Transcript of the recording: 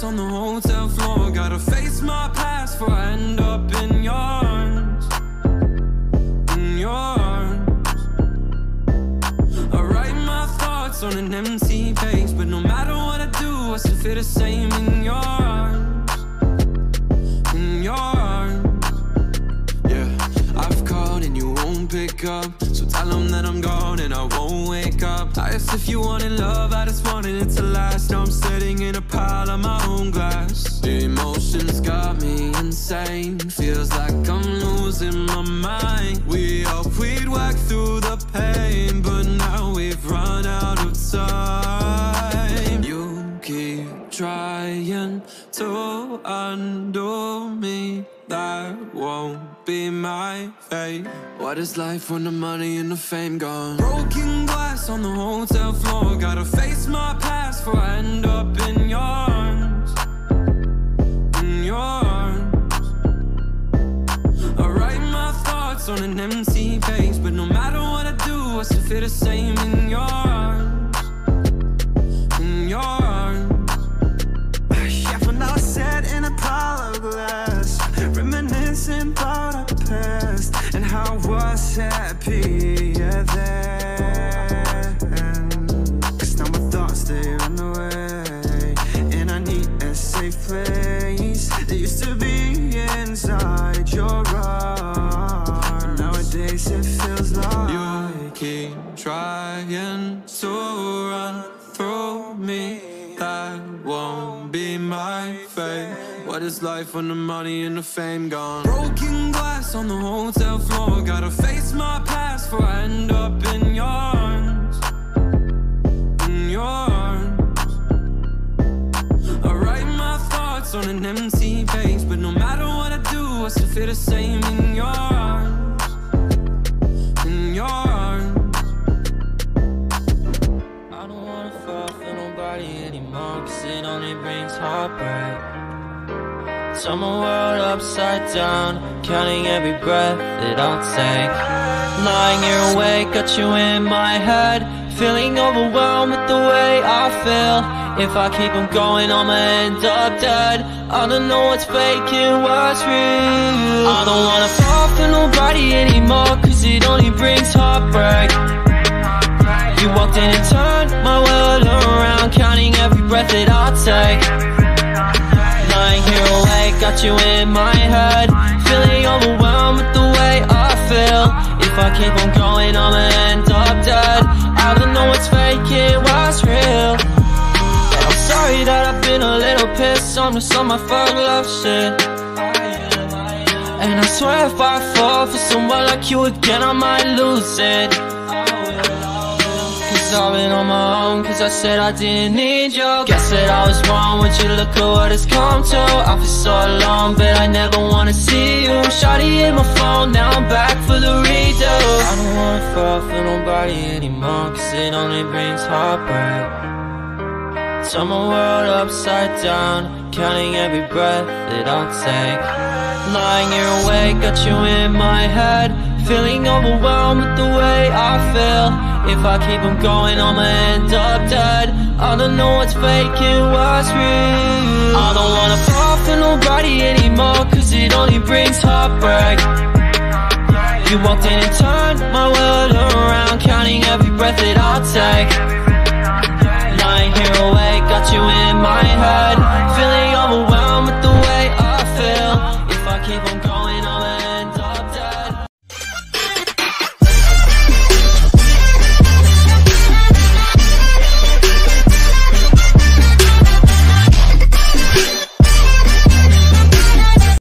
Broken on the hotel floor. Gotta face my past before I end up in your arms. In your arms. I write my thoughts on an empty page, but no matter what I do, I still feel the same in your arms. In your arms. Yeah, I've called and you won't pick up. I if you wanted love, I just wanted it to last. Now I'm sitting in a pile of my own glass. The emotions got me insane. Feels like I'm losing my mind. We hoped we'd work through the pain, but now we've run out of time. You keep trying to undo me. That won't be my fate. What is life when the money and the fame gone? Broken on the hotel floor. Gotta face my past before I end up in your arms. In your arms. I write my thoughts on an empty page, but no matter what I do, I still feel the same in your arms. In your arms. My fate. What is life when the money and the fame gone? Broken glass on the hotel floor. Gotta face my past before I end up in your arms. In your arms. I write my thoughts on an empty page, but no matter what I do, I still feel the same in your arms. In your arms. It only brings heartbreak. Turn my world upside down, counting every breath that I'll take. Lying here awake, got you in my head. Feeling overwhelmed with the way I feel If I keep on going I'ma end up dead I don't know what's fake and what's real I don't wanna fall for nobody anymore Cause it only brings heartbreak You walked in and you in my head. Feeling overwhelmed with the way I feel. If I keep on going I'ma end up dead. I don't know what's fake and what's real. And I'm sorry that I've been a little pissed. On just on my fuck love shit. And I swear if I fall for someone like you again I might lose it Been on my own Cause I said I didn't need you. Guess that I was wrong Would you look at what it's come to? I feel so alone But I never wanna see you. Shawty hit my phone Now I'm back for the redo. I don't wanna fall for nobody anymore Cause it only brings heartbreak Turn my world upside down Counting every breath that I take. Lying here awake Got you in my head. Feeling overwhelmed with the way I feel If I keep on going I'ma end up dead. I don't know what's fake and what's real. I don't wanna fall for nobody anymore Cause it only brings heartbreak. You walked in and turned my world around Counting every breath that I take